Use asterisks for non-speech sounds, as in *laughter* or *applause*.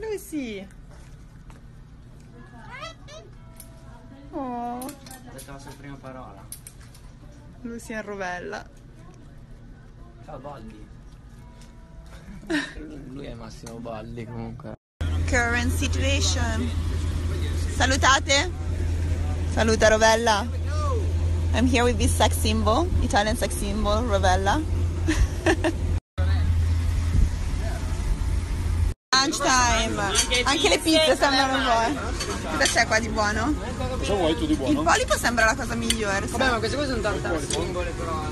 Lucy. Oh, Ha detto la sua prima parola. Lucy è rovella. Ciao Baldi. *laughs* Lui è Massimo Baldi comunque. Current situation. Salutate. Saluta Rovella. I'm here with this sex symbol, Italian sex symbol, Rovella. *laughs* Lunchtime. Anche le pizze sembrano buone. Cosa c'è qua di buono? Cosa vuoi tu di Il buono? polipo sembra la cosa migliore. Vabbè ma queste cose sono tante simbole però.